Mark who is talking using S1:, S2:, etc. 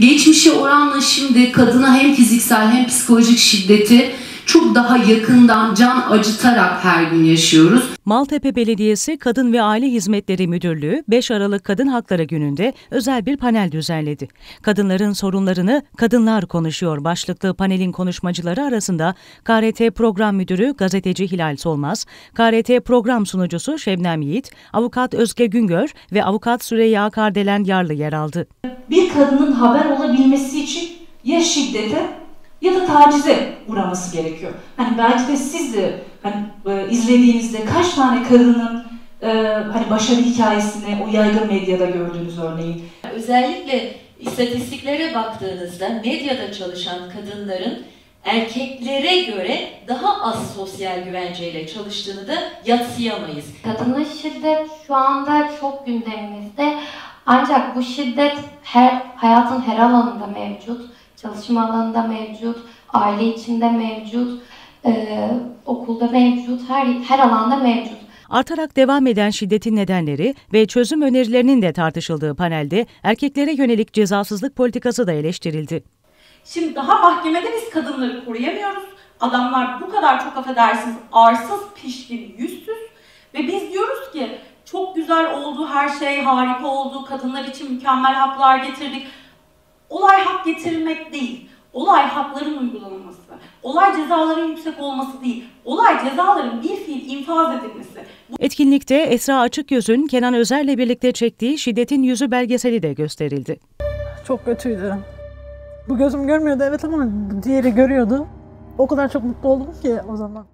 S1: Geçmişe oranla şimdi kadına hem fiziksel hem psikolojik şiddeti çok daha yakından can acıtarak her gün yaşıyoruz.
S2: Maltepe Belediyesi Kadın ve Aile Hizmetleri Müdürlüğü 5 Aralık Kadın Hakları Günü'nde özel bir panel düzenledi. Kadınların sorunlarını kadınlar konuşuyor başlıklı panelin konuşmacıları arasında KRT Program Müdürü gazeteci Hilal Solmaz, KRT Program Sunucusu Şebnem Yiğit, Avukat Özge Güngör ve Avukat Süreyya Kardelen Yarlı yer aldı.
S3: bir kadının haber olabilmesi için ya şiddete ya da tacize uğraması gerekiyor. Hani belki de siz de hani e, izlediğinizde kaç tane kadının e, hani başarı hikayesini o yaygın medyada gördüğünüz örneğin
S4: Özellikle istatistiklere baktığınızda medyada çalışan kadınların erkeklere göre daha az sosyal güvenceyle çalıştığını da yatsıyamayız.
S5: Kadına şiddet şu anda çok gündemimizde. Ancak bu şiddet her hayatın her alanında mevcut. Çalışma alanında mevcut, aile içinde mevcut, e, okulda mevcut, her her alanda mevcut.
S2: Artarak devam eden şiddetin nedenleri ve çözüm önerilerinin de tartışıldığı panelde erkeklere yönelik cezasızlık politikası da eleştirildi.
S6: Şimdi daha mahkemede biz kadınları koruyamıyoruz. Adamlar bu kadar çok affedersiniz arsız, pişkin, yüzsüz. Ve biz diyoruz ki çok güzel oldu, her şey harika oldu, kadınlar için mükemmel haklar getirdik. Olay hak getirmek değil, olay hakların uygulanması. Olay cezaların yüksek olması değil, olay cezaların bir fiil infaz edilmesi.
S2: Etkinlikte Esra Açıkgöz'ün Kenan Özer'le birlikte çektiği Şiddetin Yüzü belgeseli de gösterildi.
S7: Çok kötüydü. Bu gözüm görmüyordu evet ama diğeri görüyordu. O kadar çok mutlu oldum ki o zaman.